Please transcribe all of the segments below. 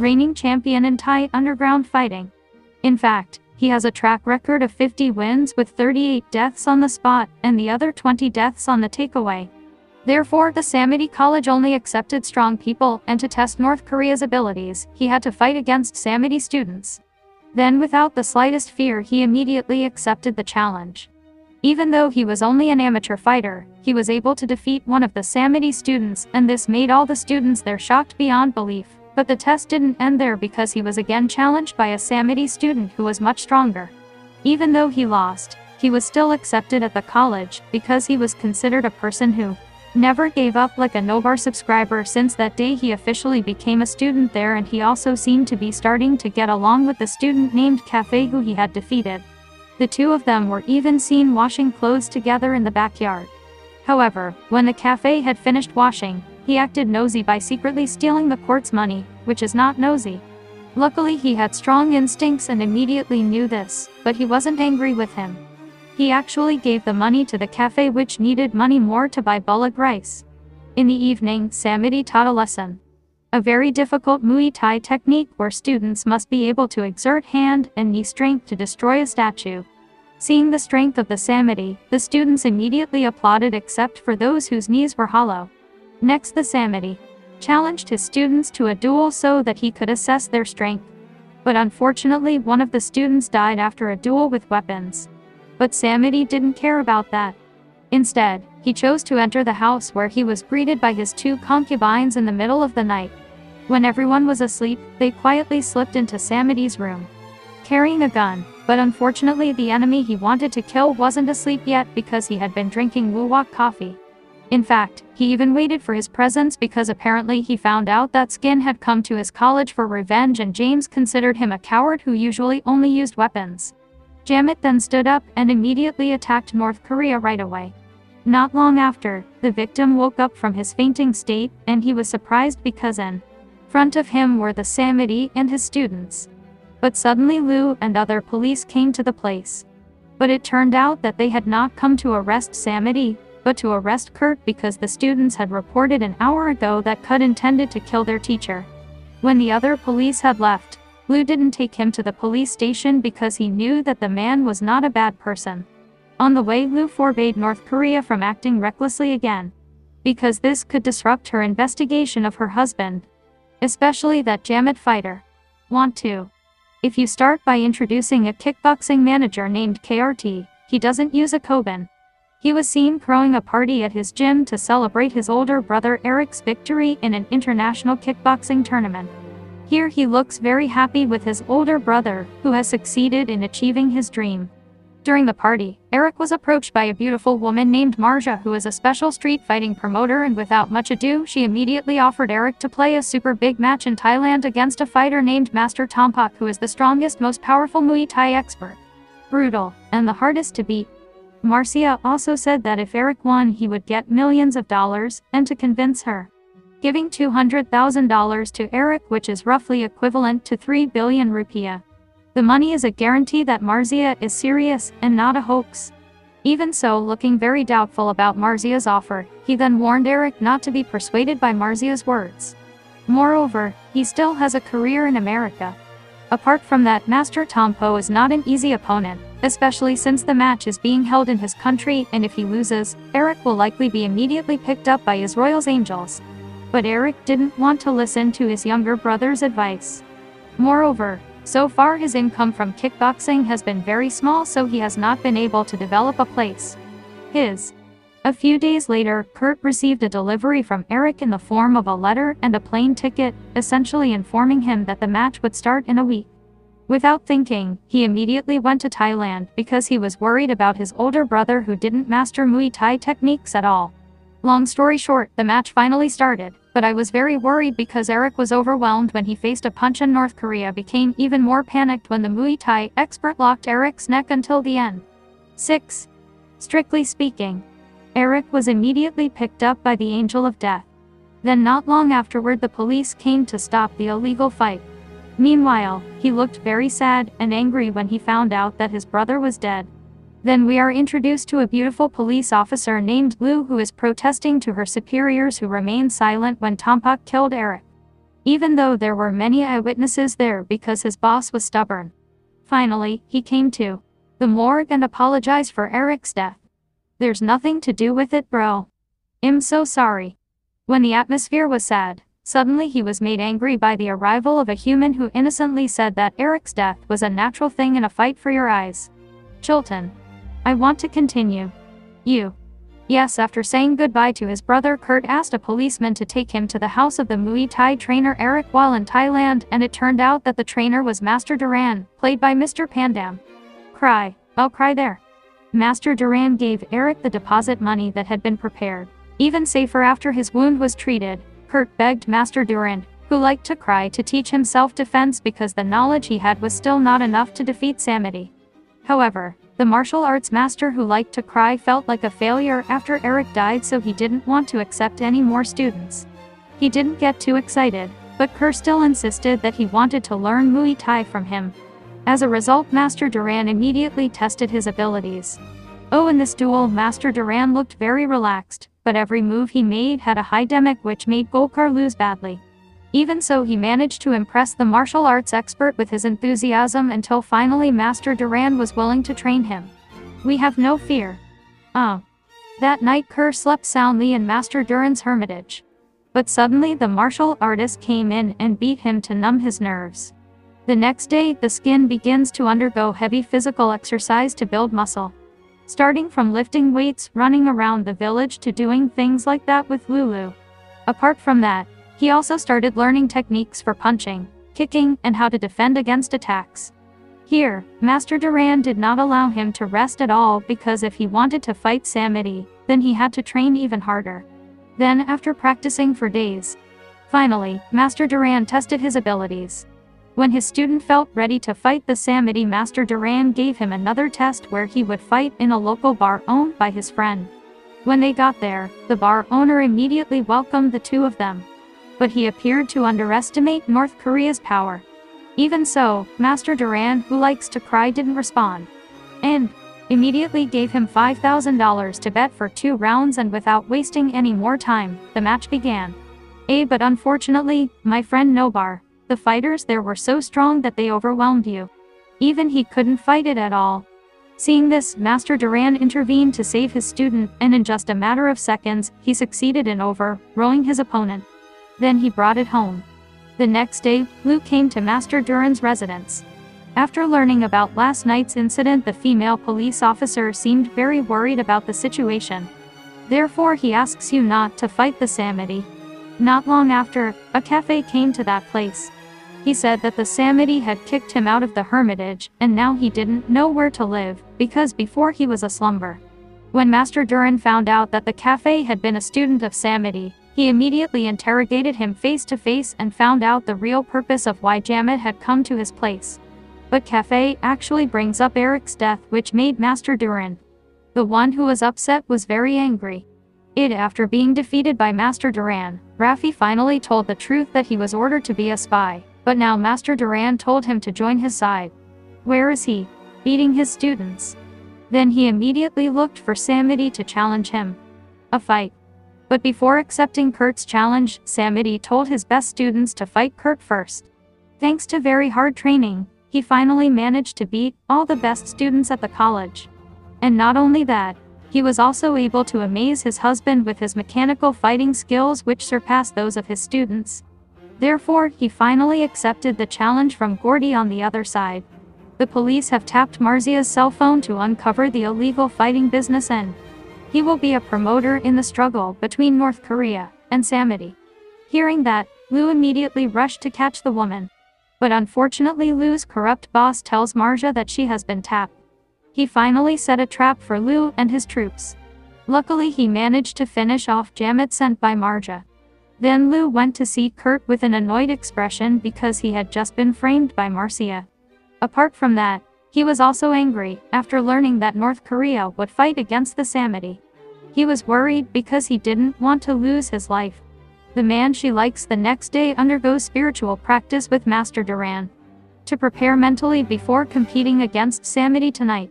reigning champion in Thai underground fighting. In fact, he has a track record of 50 wins with 38 deaths on the spot and the other 20 deaths on the takeaway. Therefore, the Samity College only accepted strong people, and to test North Korea's abilities, he had to fight against Samity students. Then without the slightest fear he immediately accepted the challenge. Even though he was only an amateur fighter, he was able to defeat one of the Samity students and this made all the students there shocked beyond belief. But the test didn't end there because he was again challenged by a Samity student who was much stronger. Even though he lost, he was still accepted at the college because he was considered a person who never gave up like a Nobar subscriber since that day he officially became a student there and he also seemed to be starting to get along with the student named Cafe who he had defeated. The two of them were even seen washing clothes together in the backyard. However, when the cafe had finished washing, he acted nosy by secretly stealing the court's money, which is not nosy. Luckily he had strong instincts and immediately knew this, but he wasn't angry with him. He actually gave the money to the cafe which needed money more to buy Bulog rice. In the evening, Samity taught a lesson. A very difficult Muay Thai technique where students must be able to exert hand and knee strength to destroy a statue. Seeing the strength of the Samity, the students immediately applauded except for those whose knees were hollow. Next the Samity challenged his students to a duel so that he could assess their strength. But unfortunately one of the students died after a duel with weapons. But Samity didn't care about that. Instead, he chose to enter the house where he was greeted by his two concubines in the middle of the night. When everyone was asleep, they quietly slipped into Samity's room. Carrying a gun, but unfortunately the enemy he wanted to kill wasn't asleep yet because he had been drinking luwak coffee. In fact, he even waited for his presence because apparently he found out that Skin had come to his college for revenge and James considered him a coward who usually only used weapons. Jamit then stood up and immediately attacked North Korea right away. Not long after, the victim woke up from his fainting state and he was surprised because in front of him were the Samity and his students. But suddenly Lou and other police came to the place. But it turned out that they had not come to arrest Samity, but to arrest Kurt because the students had reported an hour ago that Kut intended to kill their teacher. When the other police had left, Lou didn't take him to the police station because he knew that the man was not a bad person. On the way Lou forbade North Korea from acting recklessly again. Because this could disrupt her investigation of her husband. Especially that Jamit fighter. Want to. If you start by introducing a kickboxing manager named KRT, he doesn't use a Koban. He was seen throwing a party at his gym to celebrate his older brother Eric's victory in an international kickboxing tournament. Here he looks very happy with his older brother, who has succeeded in achieving his dream. During the party, Eric was approached by a beautiful woman named Marcia who is a special street fighting promoter and without much ado she immediately offered Eric to play a super big match in Thailand against a fighter named Master Tompak who is the strongest most powerful Muay Thai expert. Brutal, and the hardest to beat, Marcia also said that if Eric won he would get millions of dollars, and to convince her. Giving $200,000 to Eric which is roughly equivalent to 3 billion rupiah. The money is a guarantee that Marcia is serious and not a hoax. Even so looking very doubtful about Marcia's offer, he then warned Eric not to be persuaded by Marcia's words. Moreover, he still has a career in America. Apart from that Master Tong Po is not an easy opponent, especially since the match is being held in his country and if he loses, Eric will likely be immediately picked up by his Royals Angels. But Eric didn't want to listen to his younger brother's advice. Moreover, so far his income from kickboxing has been very small so he has not been able to develop a place. His. A few days later, Kurt received a delivery from Eric in the form of a letter and a plane ticket, essentially informing him that the match would start in a week. Without thinking, he immediately went to Thailand because he was worried about his older brother who didn't master Muay Thai techniques at all. Long story short, the match finally started, but I was very worried because Eric was overwhelmed when he faced a punch and North Korea became even more panicked when the Muay Thai expert locked Eric's neck until the end. 6. Strictly speaking, Eric was immediately picked up by the Angel of Death. Then not long afterward the police came to stop the illegal fight. Meanwhile, he looked very sad and angry when he found out that his brother was dead. Then we are introduced to a beautiful police officer named Lou who is protesting to her superiors who remain silent when Tompak killed Eric. even though there were many eyewitnesses there because his boss was stubborn. Finally, he came to the morgue and apologized for Eric's death. There's nothing to do with it, bro. I'm so sorry. When the atmosphere was sad, suddenly he was made angry by the arrival of a human who innocently said that Eric's death was a natural thing in a fight for your eyes. Chilton. I want to continue. You. Yes, after saying goodbye to his brother, Kurt asked a policeman to take him to the house of the Muay Thai trainer Eric while in Thailand, and it turned out that the trainer was Master Duran, played by Mr. Pandam. Cry. I'll cry there. Master Duran gave Eric the deposit money that had been prepared. Even safer after his wound was treated, Kurt begged Master Duran, who liked to cry to teach him self-defense because the knowledge he had was still not enough to defeat Samedi. However, the martial arts master who liked to cry felt like a failure after Eric died so he didn't want to accept any more students. He didn't get too excited, but Kerr still insisted that he wanted to learn Muay Thai from him. As a result Master Duran immediately tested his abilities. Oh in this duel Master Duran looked very relaxed, but every move he made had a high demic which made Golkar lose badly. Even so he managed to impress the martial arts expert with his enthusiasm until finally Master Duran was willing to train him. We have no fear. Oh. That night Kerr slept soundly in Master Duran's hermitage. But suddenly the martial artist came in and beat him to numb his nerves. The next day, the skin begins to undergo heavy physical exercise to build muscle. Starting from lifting weights, running around the village to doing things like that with Lulu. Apart from that, he also started learning techniques for punching, kicking, and how to defend against attacks. Here, Master Duran did not allow him to rest at all because if he wanted to fight Samedi, then he had to train even harder. Then, after practicing for days, finally, Master Duran tested his abilities. When his student felt ready to fight the Samedi Master Duran gave him another test where he would fight in a local bar owned by his friend. When they got there, the bar owner immediately welcomed the two of them but he appeared to underestimate North Korea's power. Even so, Master Duran, who likes to cry didn't respond. And immediately gave him $5,000 to bet for two rounds and without wasting any more time, the match began. A but unfortunately, my friend Nobar, the fighters there were so strong that they overwhelmed you. Even he couldn't fight it at all. Seeing this, Master Duran intervened to save his student, and in just a matter of seconds, he succeeded in overthrowing his opponent. Then he brought it home. The next day, Luke came to Master Duran's residence. After learning about last night's incident the female police officer seemed very worried about the situation. Therefore he asks you not to fight the Samedi. Not long after, a cafe came to that place. He said that the Samedi had kicked him out of the hermitage, and now he didn't know where to live, because before he was a slumber. When Master Duran found out that the cafe had been a student of Samedi, he immediately interrogated him face to face and found out the real purpose of why Jamit had come to his place. But Cafe actually brings up Eric's death which made Master Duran. The one who was upset was very angry. It after being defeated by Master Duran, Rafi finally told the truth that he was ordered to be a spy, but now Master Duran told him to join his side. Where is he? Beating his students. Then he immediately looked for Samedi to challenge him. A fight. But before accepting Kurt's challenge, Samedi told his best students to fight Kurt first. Thanks to very hard training, he finally managed to beat all the best students at the college. And not only that, he was also able to amaze his husband with his mechanical fighting skills which surpassed those of his students. Therefore, he finally accepted the challenge from Gordy on the other side. The police have tapped Marcia's cell phone to uncover the illegal fighting business and he will be a promoter in the struggle between North Korea and Samedi. Hearing that, Lu immediately rushed to catch the woman. But unfortunately Lu's corrupt boss tells Marcia that she has been tapped. He finally set a trap for Lu and his troops. Luckily he managed to finish off Jamit sent by Marcia. Then Lu went to see Kurt with an annoyed expression because he had just been framed by Marcia. Apart from that, he was also angry after learning that North Korea would fight against the Samedi. He was worried because he didn't want to lose his life. The man she likes the next day undergoes spiritual practice with Master Duran to prepare mentally before competing against Samedi tonight.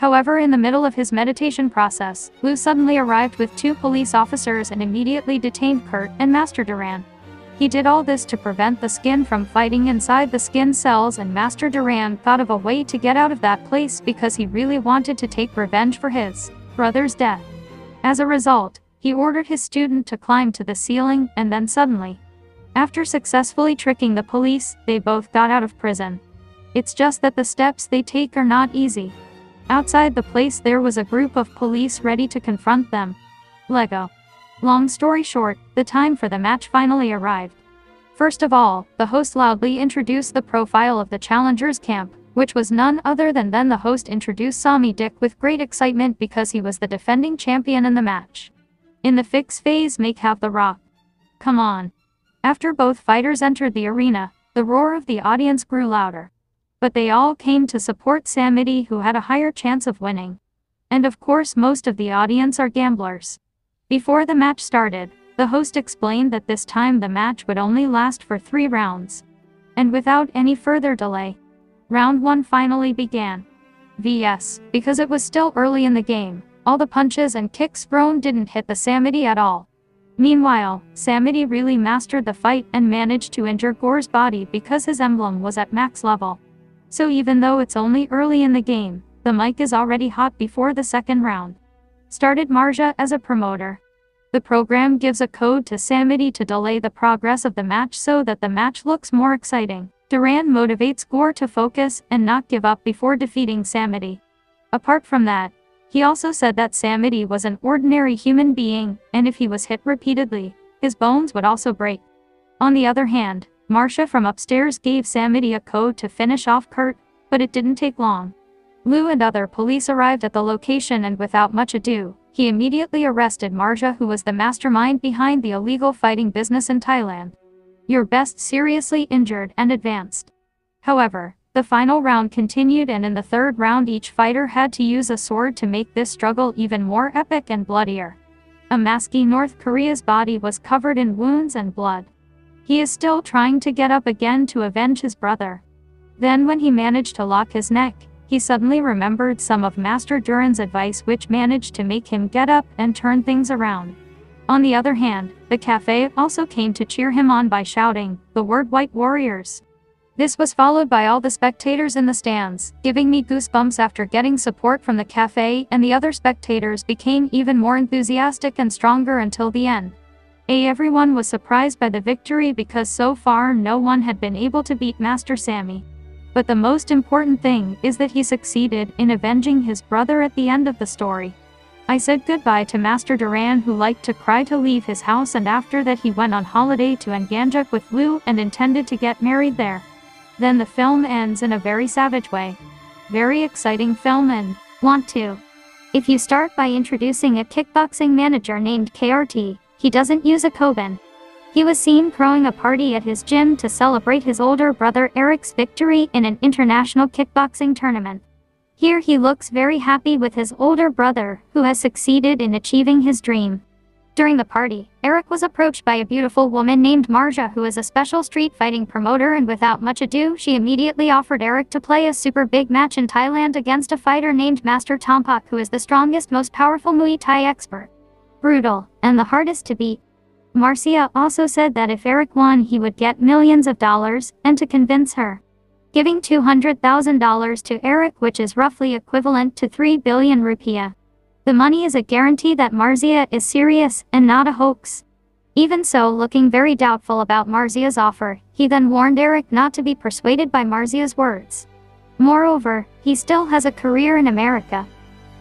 However, in the middle of his meditation process, Lu suddenly arrived with two police officers and immediately detained Kurt and Master Duran. He did all this to prevent the skin from fighting inside the skin cells and Master Duran thought of a way to get out of that place because he really wanted to take revenge for his brother's death. As a result, he ordered his student to climb to the ceiling and then suddenly, after successfully tricking the police, they both got out of prison. It's just that the steps they take are not easy. Outside the place there was a group of police ready to confront them. Lego. Long story short, the time for the match finally arrived. First of all, the host loudly introduced the profile of the challengers camp, which was none other than then the host introduced Sami Dick with great excitement because he was the defending champion in the match. In the fix phase make have the rock. Come on. After both fighters entered the arena, the roar of the audience grew louder. But they all came to support Samity who had a higher chance of winning. And of course most of the audience are gamblers. Before the match started, the host explained that this time the match would only last for three rounds. And without any further delay, round one finally began. VS, because it was still early in the game, all the punches and kicks thrown didn't hit the Samity at all. Meanwhile, Samity really mastered the fight and managed to injure Gore's body because his emblem was at max level. So even though it's only early in the game, the mic is already hot before the second round started Marcia as a promoter. The program gives a code to Samity to delay the progress of the match so that the match looks more exciting. Duran motivates Gore to focus and not give up before defeating Samity. Apart from that, he also said that Samity was an ordinary human being, and if he was hit repeatedly, his bones would also break. On the other hand, Marcia from upstairs gave Samity a code to finish off Kurt, but it didn't take long. Lou and other police arrived at the location and without much ado, he immediately arrested Marcia who was the mastermind behind the illegal fighting business in Thailand. Your best seriously injured and advanced. However, the final round continued and in the third round each fighter had to use a sword to make this struggle even more epic and bloodier. A Amaski North Korea's body was covered in wounds and blood. He is still trying to get up again to avenge his brother. Then when he managed to lock his neck, he suddenly remembered some of Master Duran's advice which managed to make him get up and turn things around. On the other hand, the cafe also came to cheer him on by shouting the word White Warriors. This was followed by all the spectators in the stands, giving me goosebumps after getting support from the cafe and the other spectators became even more enthusiastic and stronger until the end. A everyone was surprised by the victory because so far no one had been able to beat Master Sammy. But the most important thing is that he succeeded in avenging his brother at the end of the story. I said goodbye to Master Duran who liked to cry to leave his house and after that he went on holiday to Nganjuk with Lou and intended to get married there. Then the film ends in a very savage way. Very exciting film and want to. If you start by introducing a kickboxing manager named KRT, he doesn't use a Koban, he was seen throwing a party at his gym to celebrate his older brother Eric's victory in an international kickboxing tournament. Here he looks very happy with his older brother, who has succeeded in achieving his dream. During the party, Eric was approached by a beautiful woman named Marcia who is a special street fighting promoter and without much ado she immediately offered Eric to play a super big match in Thailand against a fighter named Master Tompak who is the strongest most powerful Muay Thai expert. Brutal, and the hardest to beat. Marcia also said that if Eric won he would get millions of dollars, and to convince her. Giving $200,000 to Eric which is roughly equivalent to 3 billion rupiah. The money is a guarantee that Marcia is serious and not a hoax. Even so looking very doubtful about Marcia's offer, he then warned Eric not to be persuaded by Marcia's words. Moreover, he still has a career in America.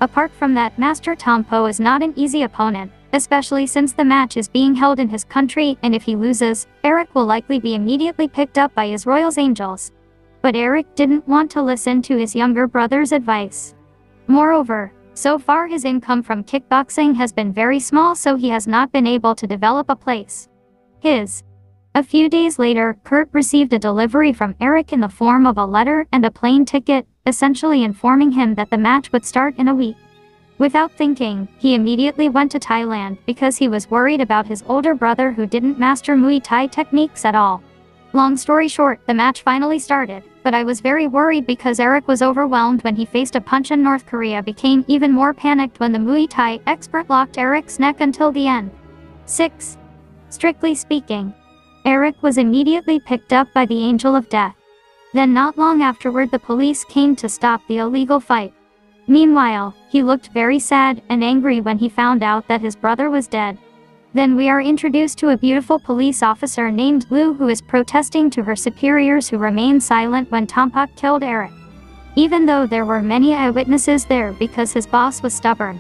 Apart from that Master Tong Po is not an easy opponent, especially since the match is being held in his country and if he loses, Eric will likely be immediately picked up by his Royals Angels. But Eric didn't want to listen to his younger brother's advice. Moreover, so far his income from kickboxing has been very small so he has not been able to develop a place. His. A few days later, Kurt received a delivery from Eric in the form of a letter and a plane ticket, essentially informing him that the match would start in a week. Without thinking, he immediately went to Thailand because he was worried about his older brother who didn't master Muay Thai techniques at all. Long story short, the match finally started, but I was very worried because Eric was overwhelmed when he faced a punch and North Korea became even more panicked when the Muay Thai expert locked Eric's neck until the end. 6. Strictly speaking, Eric was immediately picked up by the Angel of Death. Then not long afterward the police came to stop the illegal fight. Meanwhile, he looked very sad and angry when he found out that his brother was dead. Then we are introduced to a beautiful police officer named Lou who is protesting to her superiors who remained silent when Tompak killed Eric. Even though there were many eyewitnesses there because his boss was stubborn.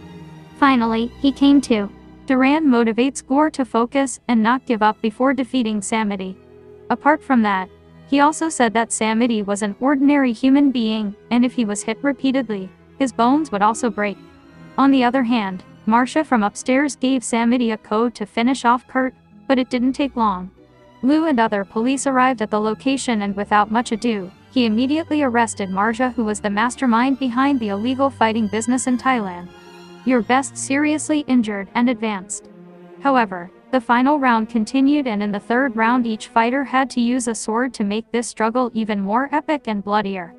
Finally, he came to. Duran motivates Gore to focus and not give up before defeating Samedi. Apart from that, he also said that Samedi was an ordinary human being, and if he was hit repeatedly, his bones would also break. On the other hand, Marcia from upstairs gave Samedi a code to finish off Kurt, but it didn't take long. Lou and other police arrived at the location and without much ado, he immediately arrested Marcia who was the mastermind behind the illegal fighting business in Thailand. Your best seriously injured and advanced. However, the final round continued and in the third round each fighter had to use a sword to make this struggle even more epic and bloodier.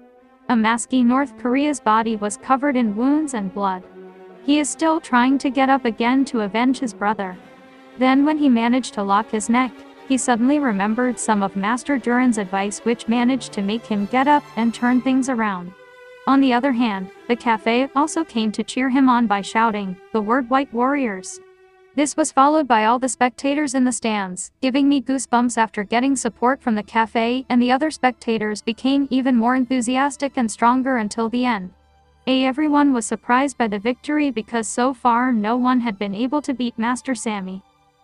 Amaski North Korea's body was covered in wounds and blood. He is still trying to get up again to avenge his brother. Then when he managed to lock his neck, he suddenly remembered some of Master Duran's advice which managed to make him get up and turn things around. On the other hand, the cafe also came to cheer him on by shouting the word White Warriors. This was followed by all the spectators in the stands, giving me goosebumps after getting support from the cafe and the other spectators became even more enthusiastic and stronger until the end. A everyone was surprised by the victory because so far no one had been able to beat Master Sammy.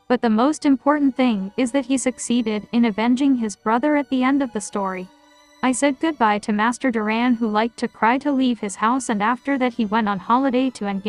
But the most important thing is that he succeeded in avenging his brother at the end of the story. I said goodbye to Master Duran who liked to cry to leave his house and after that he went on holiday to Engan